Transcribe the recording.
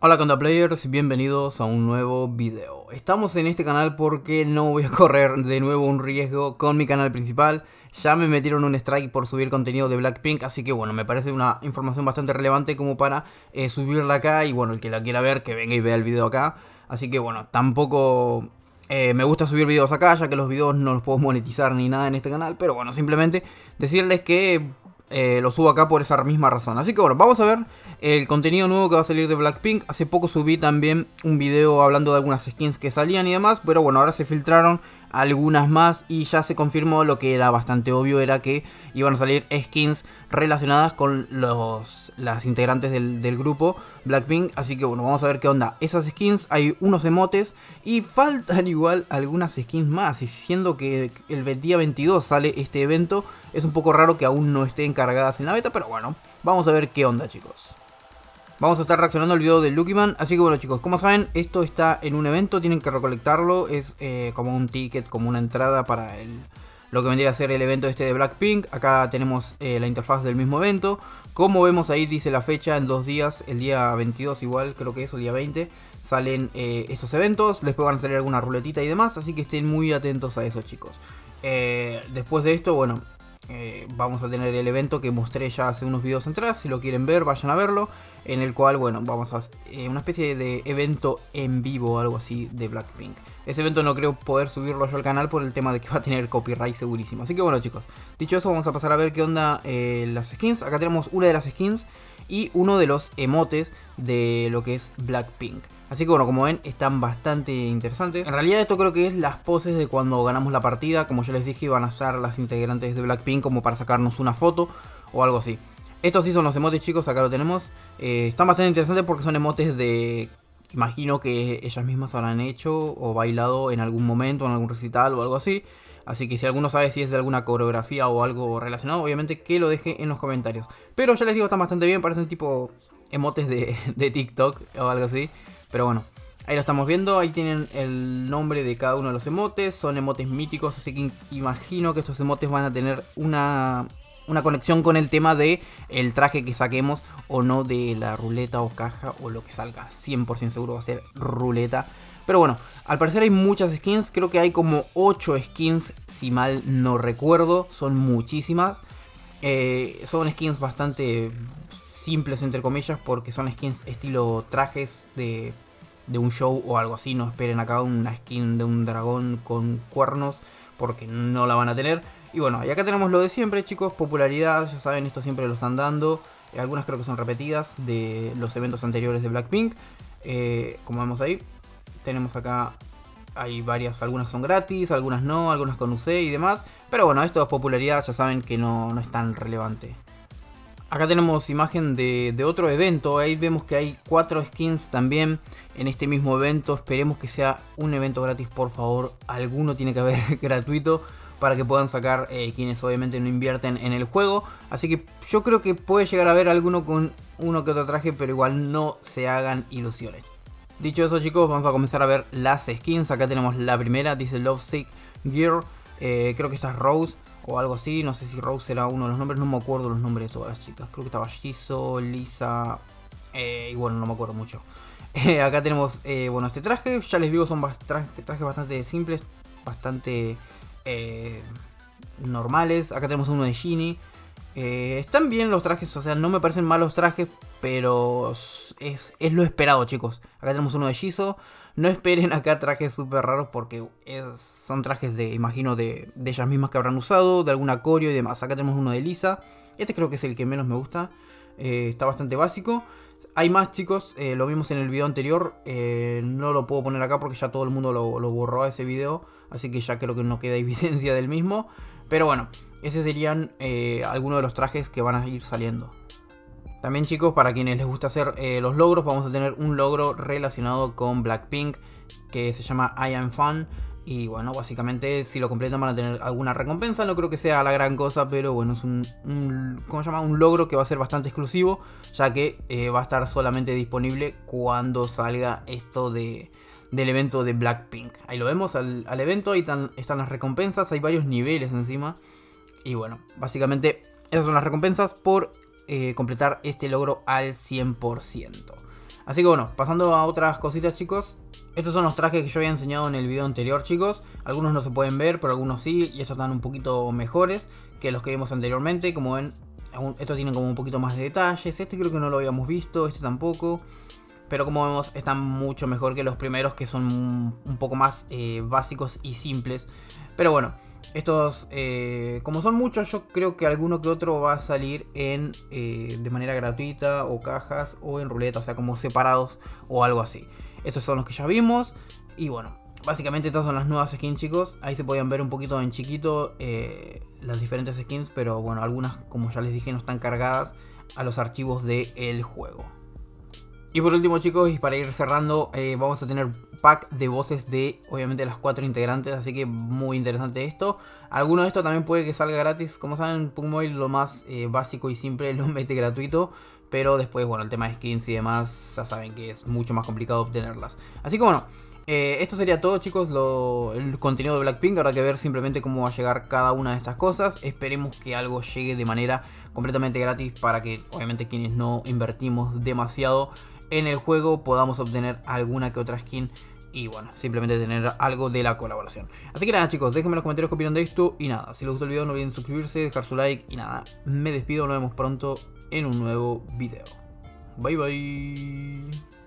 Hola Conda Players, bienvenidos a un nuevo video. Estamos en este canal porque no voy a correr de nuevo un riesgo con mi canal principal. Ya me metieron un strike por subir contenido de Blackpink, así que bueno, me parece una información bastante relevante como para eh, subirla acá y bueno, el que la quiera ver, que venga y vea el video acá. Así que bueno, tampoco eh, me gusta subir videos acá, ya que los videos no los puedo monetizar ni nada en este canal, pero bueno, simplemente decirles que eh, lo subo acá por esa misma razón. Así que bueno, vamos a ver el contenido nuevo que va a salir de Blackpink. Hace poco subí también un video hablando de algunas skins que salían y demás, pero bueno, ahora se filtraron algunas más y ya se confirmó lo que era bastante obvio, era que iban a salir skins relacionadas con los, las integrantes del, del grupo Blackpink. Así que bueno, vamos a ver qué onda. Esas skins, hay unos emotes y faltan igual algunas skins más. Y siendo que el día 22 sale este evento, es un poco raro que aún no estén cargadas en la beta, pero bueno, vamos a ver qué onda chicos. Vamos a estar reaccionando al video de Lucky Man. Así que bueno chicos, como saben, esto está en un evento, tienen que recolectarlo. Es eh, como un ticket, como una entrada para el, lo que vendría a ser el evento este de Blackpink. Acá tenemos eh, la interfaz del mismo evento. Como vemos ahí dice la fecha en dos días, el día 22 igual, creo que es, el día 20. Salen eh, estos eventos, después van a salir alguna ruletita y demás, así que estén muy atentos a eso chicos. después de esto, bueno, eh, vamos a tener el evento que mostré ya hace unos videos atrás. Si lo quieren ver, vayan a verlo. En el cual, bueno, vamos a eh, una especie de evento en vivo o algo así de Blackpink. Ese evento no creo poder subirlo yo al canal por el tema de que va a tener copyright segurísimo. Así que bueno chicos, dicho eso vamos a pasar a ver qué onda eh, las skins. Acá tenemos una de las skins y uno de los emotes de lo que es Blackpink. Así que bueno, como ven, están bastante interesantes. En realidad esto creo que es las poses de cuando ganamos la partida. Como yo les dije, van a estar las integrantes de Blackpink como para sacarnos una foto o algo así. Estos sí son los emotes, chicos, acá lo tenemos. Eh, están bastante interesantes porque son emotes de... Imagino que ellas mismas habrán hecho o bailado en algún momento, en algún recital o algo así. Así que si alguno sabe si es de alguna coreografía o algo relacionado, obviamente que lo deje en los comentarios. Pero ya les digo, están bastante bien, parecen tipo emotes de TikTok o algo así. Pero bueno, ahí lo estamos viendo. Ahí tienen el nombre de cada uno de los emotes. Son emotes míticos, así que imagino que estos emotes van a tener una, una conexión con el tema de el traje que saquemos o no de la ruleta o caja o lo que salga. 100% seguro va a ser ruleta. Pero bueno, al parecer hay muchas skins. Creo que hay como 8 skins, si mal no recuerdo. Son muchísimas. Eh, son skins bastante simples entre comillas porque son skins estilo trajes de, de un show o algo así. No esperen acá una skin de un dragón con cuernos porque no la van a tener. Y bueno, y acá tenemos lo de siempre chicos, popularidad, ya saben, esto siempre lo están dando. Eh, algunas creo que son repetidas de los eventos anteriores de Blackpink. Eh, como vemos ahí, tenemos acá, hay varias, algunas son gratis, algunas no, algunas con UC y demás. Pero bueno, esto es popularidad, ya saben que no, no es tan relevante. Acá tenemos imagen de, otro evento, ahí vemos que hay cuatro skins también en este mismo evento, esperemos que sea un evento gratis por favor, alguno tiene que haber gratuito para que puedan sacar eh, quienes obviamente no invierten en el juego, así que yo creo que puede llegar a haber alguno con uno que otro traje, pero igual no se hagan ilusiones. Dicho eso chicos, vamos a comenzar a ver las skins, acá tenemos la primera, dice Love Sick Gear, eh, creo que esta es Rose, o algo así. No sé si Rose era uno de los nombres, no me acuerdo los nombres de todas las chicas. Creo que estaba Shizo, Lisa eh, y bueno, no me acuerdo mucho. Eh, acá tenemos, eh, bueno, este traje. Ya les digo, son trajes bastante simples, bastante normales. Acá tenemos uno de Genie. están bien los trajes, o sea, no me parecen malos trajes, pero es, es lo esperado, chicos. Acá tenemos uno de Shizo. No esperen acá trajes súper raros porque son trajes de, imagino, de, ellas mismas que habrán usado, de alguna coreo y demás. Acá tenemos uno de Lisa. Este creo que es el que menos me gusta. Eh, está bastante básico. Hay más chicos, eh, lo vimos en el video anterior. Eh, no lo puedo poner acá porque ya todo el mundo lo, lo borró a ese video. Así que ya creo que no queda evidencia del mismo. Pero bueno, esos serían algunos de los trajes que van a ir saliendo. También chicos, para quienes les gusta hacer eh, los logros, vamos a tener un logro relacionado con Blackpink que se llama I Am Fun. Y bueno, básicamente si lo completan van a tener alguna recompensa. No creo que sea la gran cosa, pero bueno, es un, ¿cómo se llama? un logro que va a ser bastante exclusivo, ya que eh, va a estar solamente disponible cuando salga esto de, del evento de Blackpink. Ahí lo vemos al, al evento, ahí están, están las recompensas, hay varios niveles encima. Y bueno, básicamente esas son las recompensas por eh, completar este logro al 100%. Así que bueno, pasando a otras cositas chicos. Estos son los trajes que yo había enseñado en el video anterior chicos. Algunos no se pueden ver, pero algunos sí. Y estos están un poquito mejores que los que vimos anteriormente. Como ven, estos tienen como un poquito más de detalles. Este creo que no lo habíamos visto, este tampoco. Pero como vemos, están mucho mejor que los primeros que son un poco más eh, básicos y simples. Pero bueno, estos, eh, como son muchos, yo creo que alguno que otro va a salir en eh, de manera gratuita o cajas o en ruleta, o sea, como separados o algo así. Estos son los que ya vimos y bueno, básicamente estas son las nuevas skins, chicos. Ahí se podían ver un poquito en chiquito eh, las diferentes skins, pero bueno, algunas, como ya les dije, no están cargadas a los archivos del juego. Y por último chicos, y para ir cerrando, eh, vamos a tener pack de voces de obviamente las cuatro integrantes, así que muy interesante esto. Alguno de estos también puede que salga gratis, como saben, Pugmoil lo más eh, básico y simple lo mete gratuito. Pero después, bueno, el tema de skins y demás, ya saben que es mucho más complicado obtenerlas. Así que bueno, eh, esto sería todo chicos, el contenido de Blackpink, habrá que ver simplemente cómo va a llegar cada una de estas cosas. Esperemos que algo llegue de manera completamente gratis para que obviamente quienes no invertimos demasiado en el juego podamos obtener alguna que otra skin y bueno, simplemente tener algo de la colaboración. Así que nada chicos, déjenme en los comentarios qué opinan de esto y nada, si les gustó el video no olviden suscribirse, dejar su like y nada, me despido, nos vemos pronto en un nuevo video. Bye bye.